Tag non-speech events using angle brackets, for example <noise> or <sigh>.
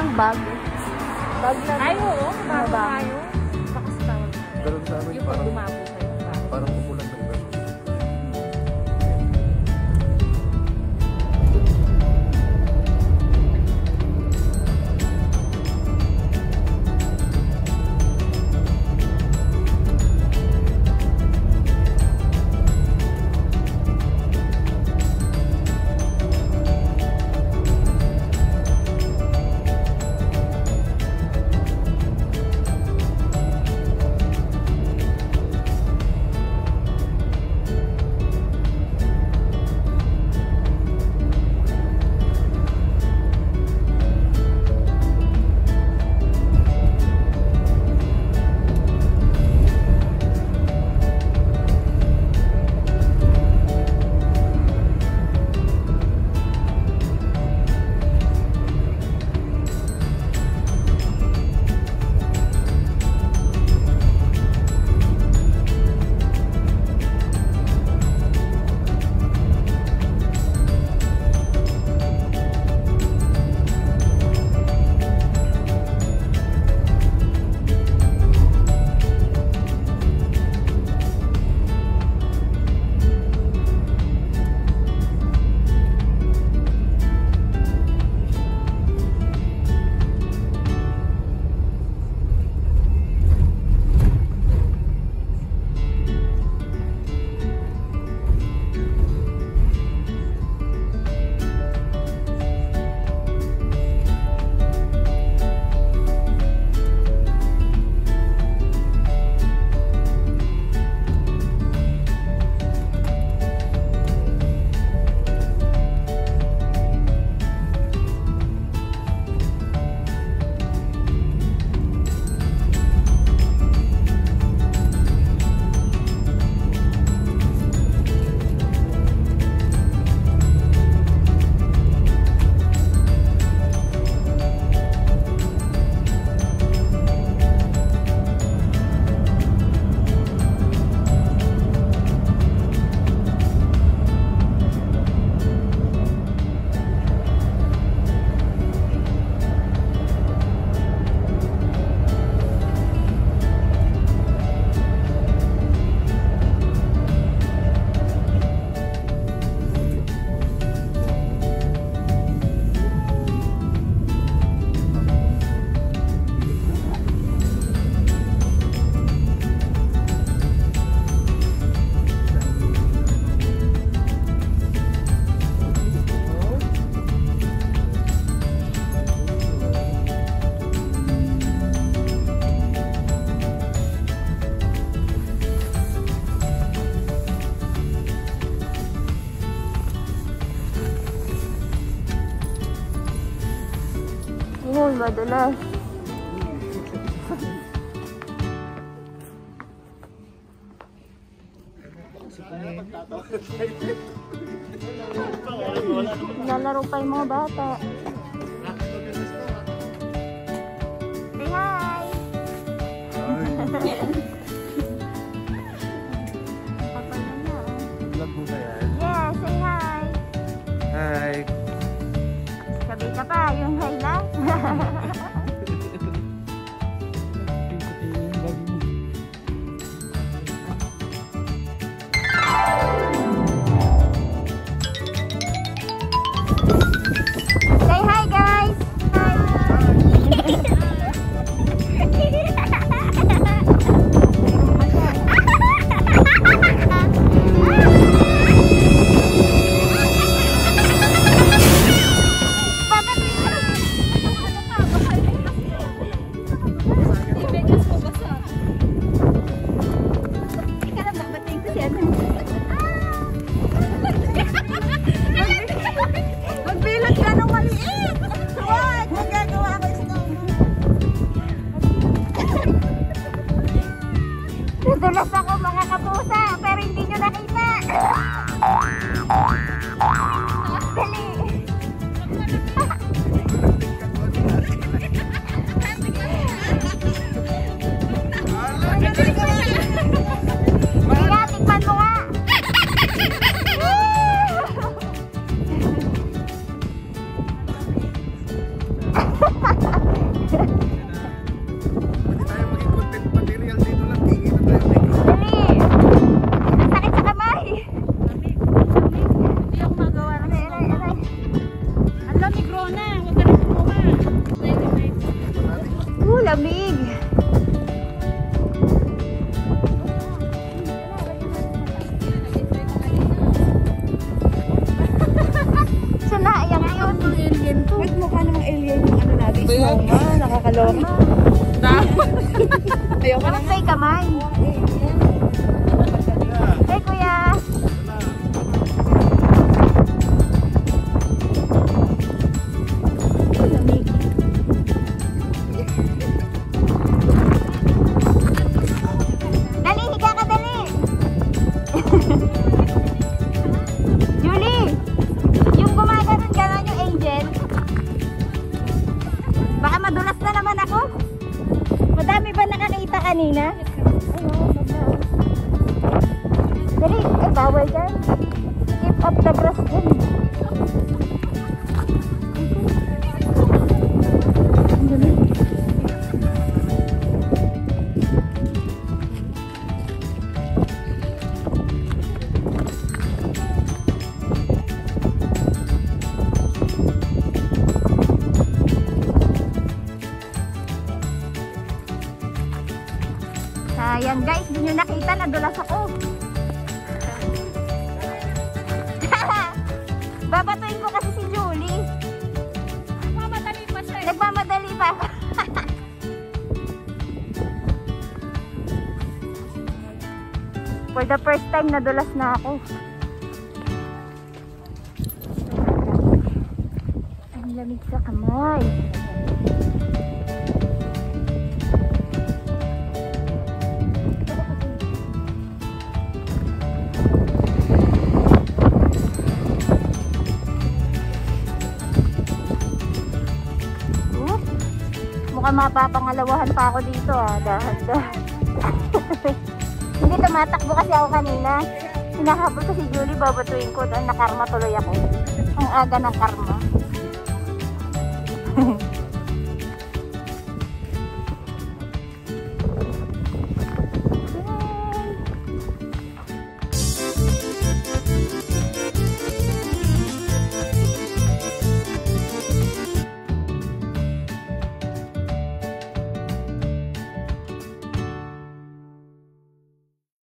parang bag. Bag na. Ay, oo. Bago Ba? tayo. Bakas tawag. Ganun sa amin, Yung pag dumabo kayo. parang- Uy, madulas. Lalaro pa yung mga bata. Say hi! <laughs> Nadulas ako mga kapusa, pero hindi nyo nakita. Nakakaloka. Ayoko na Bakit may kamay? Dali, eh bawal dyan. Keep up the grass dyan. Guys, di nyo nakita, nadulas ako. <laughs> Babatuin ko kasi si Julie. Mamadali pa siya. Nagmamadali pa. For the first time, nadulas na ako. Ang lamig sa kamay. Mukhang mapapangalawahan pa ako dito ah. Dahan-dahan. <laughs> Hindi tumatakbo kasi ako kanina. Hinahabol ko si Julie, babatuin ko. Nakarma tuloy ako. Ang aga ng karma.